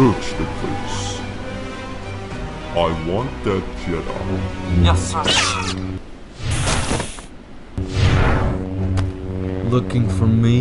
Search the place. I want that Jedi. Yes, sir. Looking for me?